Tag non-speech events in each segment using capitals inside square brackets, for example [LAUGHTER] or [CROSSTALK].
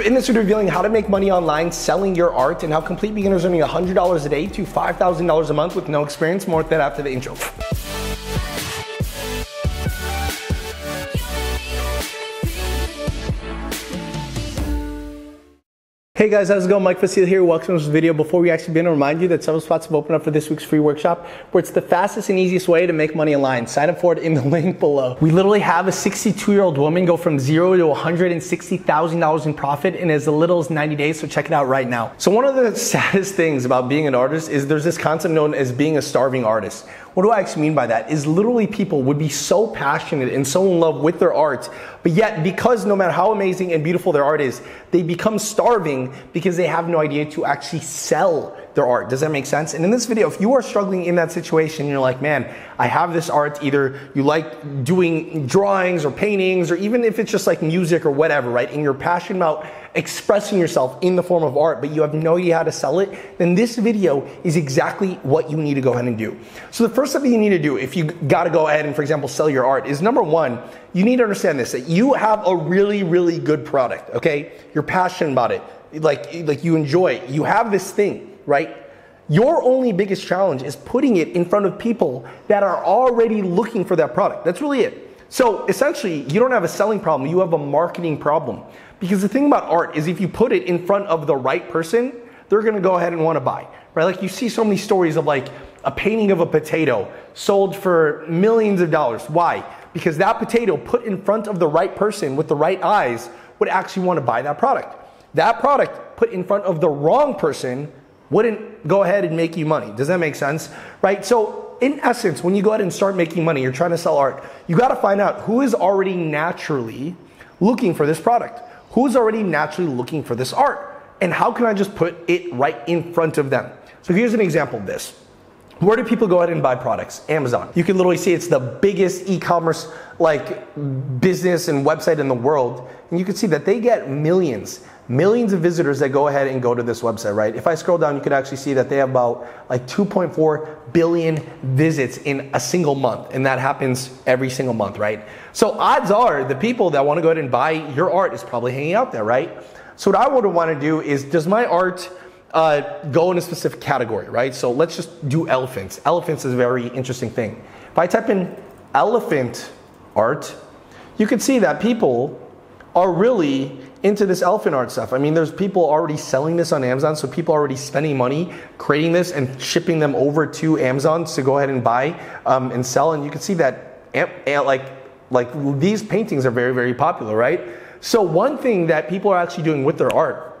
In this video, revealing how to make money online selling your art and how complete beginners earning $100 a day to $5,000 a month with no experience. More with that after the intro. Hey guys, how's it going? Mike Vestil here. Welcome to this video. Before we actually begin, to remind you that several spots have opened up for this week's free workshop where it's the fastest and easiest way to make money online. Sign up for it in the [LAUGHS] link below. We literally have a 62 year old woman go from zero to $160,000 in profit in as little as 90 days, so check it out right now. So, one of the [LAUGHS] saddest things about being an artist is there's this concept known as being a starving artist. What do I actually mean by that? Is literally people would be so passionate and so in love with their art, but yet because no matter how amazing and beautiful their art is, they become starving because they have no idea to actually sell their art. Does that make sense? And in this video, if you are struggling in that situation, you're like, man, I have this art, either you like doing drawings or paintings, or even if it's just like music or whatever, right? And you're passionate about expressing yourself in the form of art, but you have no idea how to sell it, then this video is exactly what you need to go ahead and do. So the first thing you need to do if you gotta go ahead and, for example, sell your art is number one, you need to understand this, that you have a really, really good product, okay? You're passionate about it. Like, like you enjoy it. You have this thing, right? Your only biggest challenge is putting it in front of people that are already looking for that product. That's really it. So essentially, you don't have a selling problem, you have a marketing problem. Because the thing about art is if you put it in front of the right person, they're gonna go ahead and wanna buy, right? Like you see so many stories of like a painting of a potato sold for millions of dollars. Why? Because that potato put in front of the right person with the right eyes would actually wanna buy that product. That product put in front of the wrong person wouldn't go ahead and make you money. Does that make sense? Right? So, in essence, when you go ahead and start making money, you're trying to sell art, you got to find out who is already naturally looking for this product who's already naturally looking for this art? And how can I just put it right in front of them? So here's an example of this. Where do people go ahead and buy products? Amazon. You can literally see it's the biggest e-commerce like business and website in the world. And you can see that they get millions, millions of visitors that go ahead and go to this website, right? If I scroll down, you can actually see that they have about like 2.4 billion visits in a single month. And that happens every single month, right? So odds are the people that want to go ahead and buy your art is probably hanging out there, right? So what I would want to do is, does my art uh, go in a specific category, right? So let's just do elephants. Elephants is a very interesting thing. If I type in elephant art, you can see that people are really into this elephant art stuff. I mean, there's people already selling this on Amazon, so people already spending money creating this and shipping them over to Amazon to go ahead and buy um, and sell. And you can see that, like, like these paintings are very, very popular, right? So one thing that people are actually doing with their art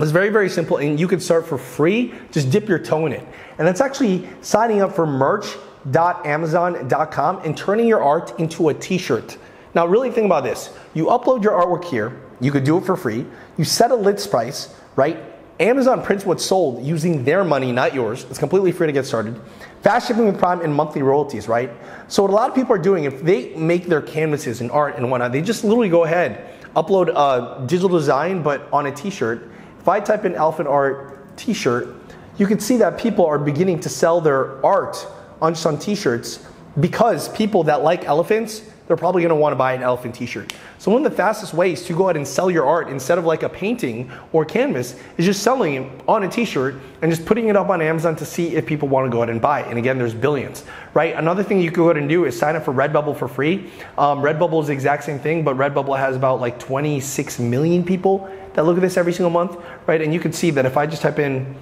is very, very simple, and you can start for free. Just dip your toe in it, and that's actually signing up for merch.amazon.com and turning your art into a T-shirt. Now, really think about this. You upload your artwork here. You could do it for free. You set a list price, right? Amazon prints what's sold using their money, not yours. It's completely free to get started. Fast shipping with Prime and monthly royalties, right? So what a lot of people are doing, if they make their canvases and art and whatnot, they just literally go ahead, upload a digital design, but on a t-shirt. If I type in elephant art t-shirt, you can see that people are beginning to sell their art on on t-shirts because people that like elephants they're probably going to want to buy an elephant t-shirt. So one of the fastest ways to go ahead and sell your art instead of like a painting or canvas is just selling it on a t-shirt and just putting it up on Amazon to see if people want to go ahead and buy it. And again, there's billions, right? Another thing you could go ahead and do is sign up for Redbubble for free. Um, Redbubble is the exact same thing, but Redbubble has about like 26 million people that look at this every single month, right? And you can see that if I just type in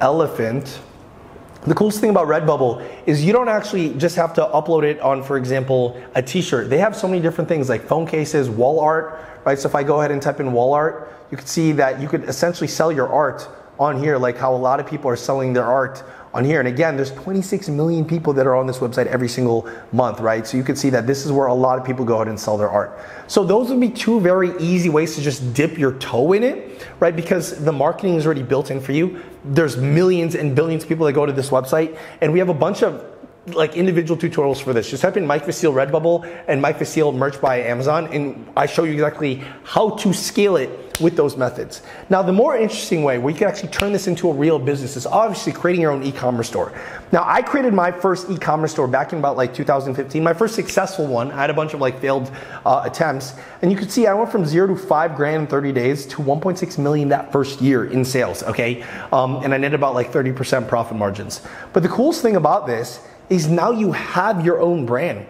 elephant, the coolest thing about Redbubble is you don't actually just have to upload it on, for example, a t-shirt. They have so many different things like phone cases, wall art, right? So if I go ahead and type in wall art, you can see that you could essentially sell your art on here, like how a lot of people are selling their art on here. And again, there's 26 million people that are on this website every single month, right? So you can see that this is where a lot of people go ahead and sell their art. So those would be two very easy ways to just dip your toe in it, right? Because the marketing is already built in for you. There's millions and billions of people that go to this website, and we have a bunch of like individual tutorials for this. Just type in Mike Vestil Redbubble and Mike Vestil merch by Amazon, and I show you exactly how to scale it with those methods. Now, the more interesting way where you can actually turn this into a real business is obviously creating your own e-commerce store. Now, I created my first e-commerce store back in about like 2015, my first successful one. I had a bunch of like failed uh, attempts, and you can see I went from zero to five grand in 30 days to 1.6 million that first year in sales. Okay, um, and I netted about like 30% profit margins. But the coolest thing about this is now you have your own brand.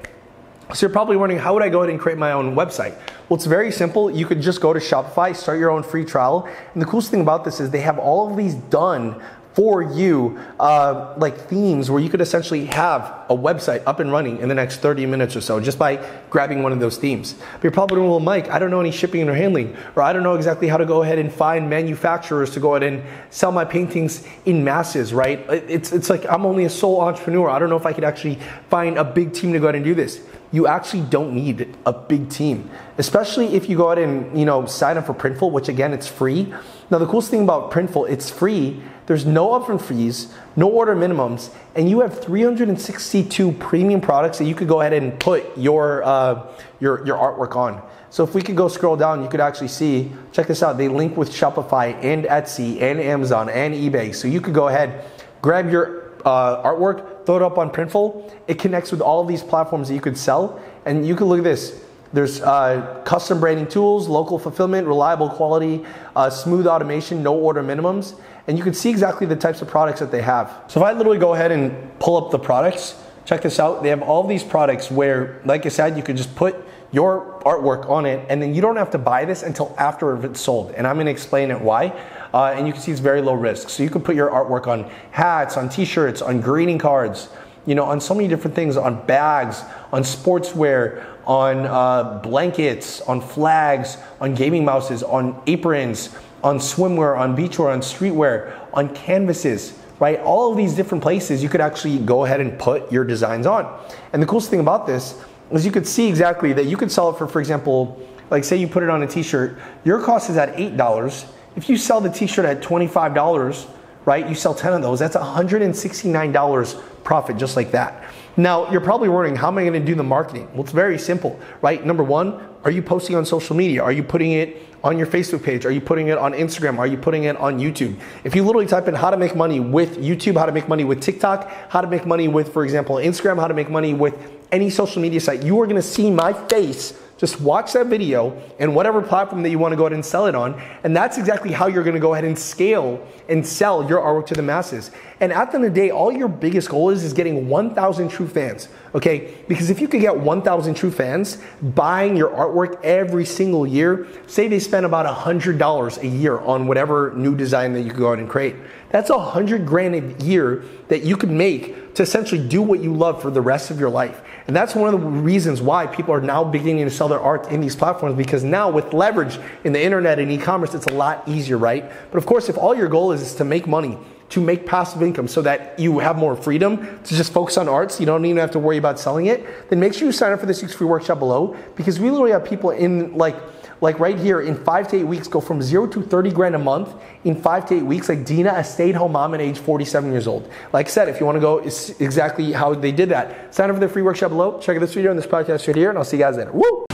So you're probably wondering, how would I go ahead and create my own website? Well, it's very simple. You could just go to Shopify, start your own free trial. And the coolest thing about this is they have all of these done for you, uh, like themes where you could essentially have a website up and running in the next 30 minutes or so just by grabbing one of those themes. But you're probably wondering, well, Mike, I don't know any shipping or handling, or I don't know exactly how to go ahead and find manufacturers to go ahead and sell my paintings in masses, right? It's, it's like I'm only a sole entrepreneur. I don't know if I could actually find a big team to go ahead and do this you actually don't need a big team, especially if you go out and you know sign up for Printful, which again it's free. Now the coolest thing about Printful, it's free there's no upfront fees, no order minimums, and you have 362 premium products that you could go ahead and put your, uh, your, your artwork on. So if we could go scroll down, you could actually see, check this out, they link with Shopify and Etsy and Amazon and eBay. So you could go ahead, grab your uh, artwork, throw it up on Printful. It connects with all of these platforms that you could sell. And you could look at this. There's uh, custom branding tools, local fulfillment, reliable quality, uh, smooth automation, no order minimums and you can see exactly the types of products that they have. So if I literally go ahead and pull up the products, check this out. They have all these products where, like I said, you can just put your artwork on it and then you don't have to buy this until after it's sold. And I'm gonna explain it why. Uh, and you can see it's very low risk. So you can put your artwork on hats, on t-shirts, on greeting cards, you know, on so many different things, on bags, on sportswear, on uh, blankets, on flags, on gaming mouses, on aprons, on swimwear, on beachwear, on streetwear, on canvases, right? All of these different places you could actually go ahead and put your designs on. And the coolest thing about this is you could see exactly that you could sell it for, for example, like say you put it on a t-shirt, your cost is at $8. If you sell the t-shirt at $25, right, you sell 10 of those, that's $169 profit just like that. Now, you're probably wondering, how am I gonna do the marketing? Well, it's very simple, right? Number one, are you posting on social media? Are you putting it on your Facebook page? Are you putting it on Instagram? Are you putting it on YouTube? If you literally type in how to make money with YouTube, how to make money with TikTok, how to make money with, for example, Instagram, how to make money with any social media site, you are gonna see my face just watch that video and whatever platform that you want to go ahead and sell it on. And that's exactly how you're going to go ahead and scale and sell your artwork to the masses. And at the end of the day, all your biggest goal is is getting 1,000 true fans. Okay, because if you could get 1,000 true fans buying your artwork every single year, say they spend about $100 a year on whatever new design that you could go out and create. That's a hundred grand a year that you could make to essentially do what you love for the rest of your life. And that's one of the reasons why people are now beginning to sell their art in these platforms because now with leverage in the internet and e-commerce, it's a lot easier, right? But of course, if all your goal is, is to make money, to make passive income so that you have more freedom to just focus on arts, you don't even have to worry about selling it, then make sure you sign up for the six free workshop below because we literally have people in like like right here in five to eight weeks go from zero to 30 grand a month in five to eight weeks. Like dina a stay-at-home mom at age 47 years old. Like i said if you want to go it's exactly how they did that. Sign up for the free workshop below. Check out this video and this podcast right here and i'll see you guys later. Woo!